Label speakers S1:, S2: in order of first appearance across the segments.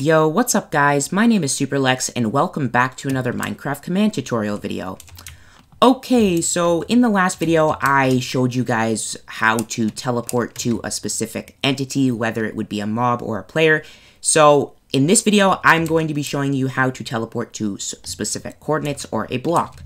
S1: Yo, what's up guys? My name is Superlex and welcome back to another Minecraft command tutorial video. Okay, so in the last video I showed you guys how to teleport to a specific entity, whether it would be a mob or a player. So in this video I'm going to be showing you how to teleport to specific coordinates or a block.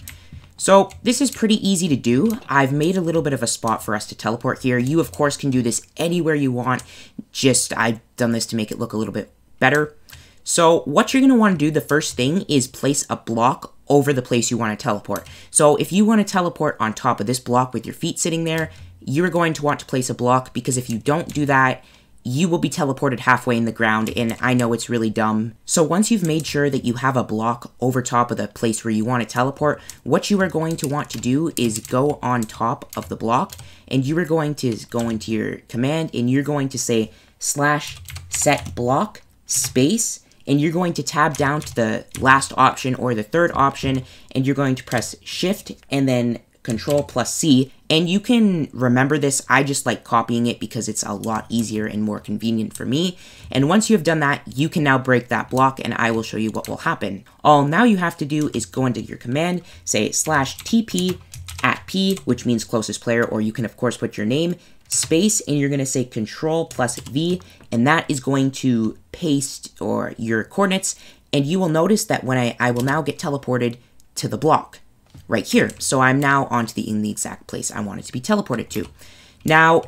S1: So this is pretty easy to do. I've made a little bit of a spot for us to teleport here. You of course can do this anywhere you want, just I've done this to make it look a little bit better. So what you're going to want to do, the first thing is place a block over the place you want to teleport. So if you want to teleport on top of this block with your feet sitting there, you're going to want to place a block because if you don't do that, you will be teleported halfway in the ground, and I know it's really dumb. So once you've made sure that you have a block over top of the place where you want to teleport, what you are going to want to do is go on top of the block, and you are going to go into your command, and you're going to say slash set block space, and you're going to tab down to the last option or the third option and you're going to press shift and then control plus C. And you can remember this. I just like copying it because it's a lot easier and more convenient for me. And once you have done that you can now break that block and I will show you what will happen. All now you have to do is go into your command say slash TP at P which means closest player or you can of course put your name space and you're to say control plus V and that is going to paste or your coordinates and you will notice that when I, I will now get teleported to the block right here. So I'm now onto the in the exact place I wanted to be teleported to. Now,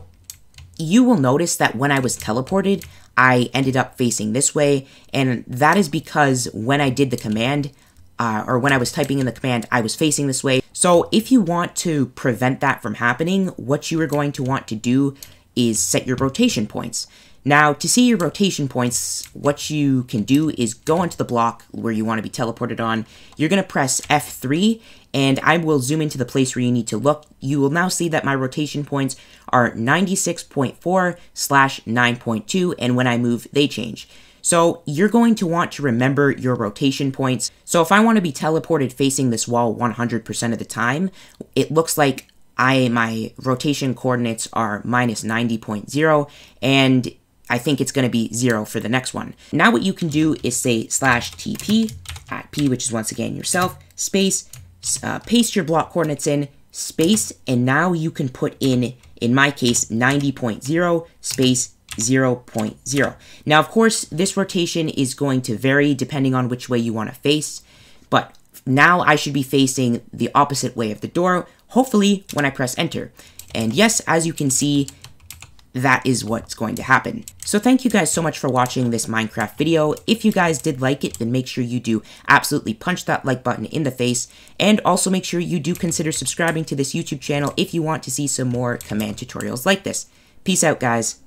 S1: you will notice that when I was teleported, I ended up facing this way, and that is because when I did the command, uh, or when I was typing in the command, I was facing this way. So if you want to prevent that from happening, what you are going to want to do is set your rotation points. Now, to see your rotation points, what you can do is go onto the block where you want to be teleported on. You're going to press F3, and I will zoom into the place where you need to look. You will now see that my rotation points are 96.4 slash 9.2, and when I move, they change. So you're going to want to remember your rotation points. So if I want to be teleported facing this wall 100% of the time, it looks like I my rotation coordinates are minus 90.0 and I think it's going to be 0 for the next one. Now what you can do is say slash TP at P, which is once again yourself, space, uh, paste your block coordinates in, space, and now you can put in, in my case, 90.0 space 0.0. Now, of course, this rotation is going to vary depending on which way you want to face, but now I should be facing the opposite way of the door, hopefully when I press enter. And yes, as you can see, that is what's going to happen. So thank you guys so much for watching this Minecraft video. If you guys did like it, then make sure you do absolutely punch that like button in the face, and also make sure you do consider subscribing to this YouTube channel if you want to see some more command tutorials like this. Peace out, guys.